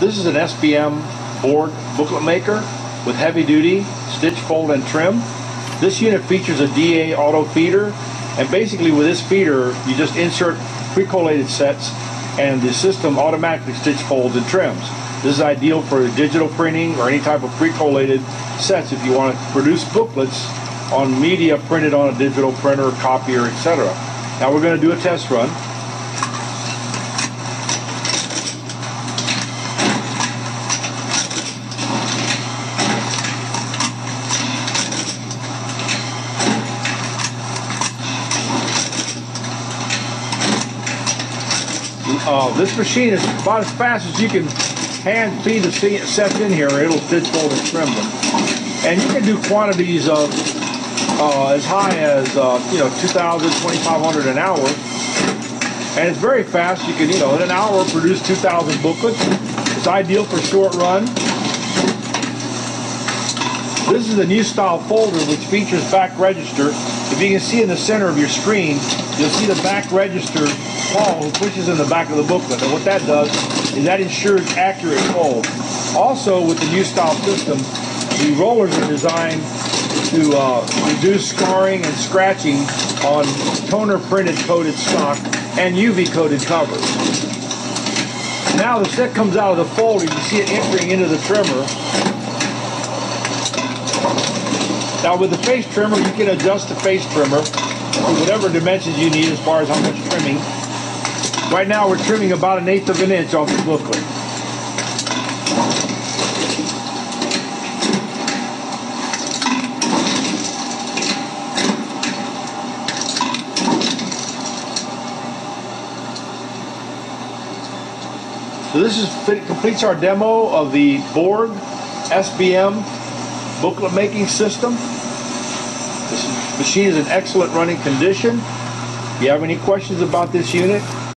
This is an SBM Bourg booklet maker with heavy duty stitch, fold, and trim. This unit features a DA auto feeder, and basically with this feeder, you just insert pre-collated sets and the system automatically stitch, folds, and trims. This is ideal for digital printing or any type of pre-collated sets if you want to produce booklets on media printed on a digital printer, copier, etc. Now we're going to do a test run. Uh, this machine is about as fast as you can hand feed the sets in here. It'll fold, and trim them. And you can do quantities of uh, as high as uh, you know 2,000, 2,500 an hour. And it's very fast. You can you know in an hour produce 2,000 booklets. It's ideal for short run. This is a new style folder which features back register. If you can see in the center of your screen, you'll see the back register pawl who pushes in the back of the booklet. And what that does is that ensures accurate fold. Also, with the new style system, the rollers are designed to uh, reduce scarring and scratching on toner printed coated stock and UV coated covers. Now the set comes out of the folder, you see it entering into the trimmer. Now with the face trimmer, you can adjust the face trimmer to whatever dimensions you need as far as how much trimming. Right now we're trimming about an eighth of an inch off the booklet. So this is completes our demo of the Bourg SBM booklet making system. This machine is in excellent running condition. If you have any questions about this unit,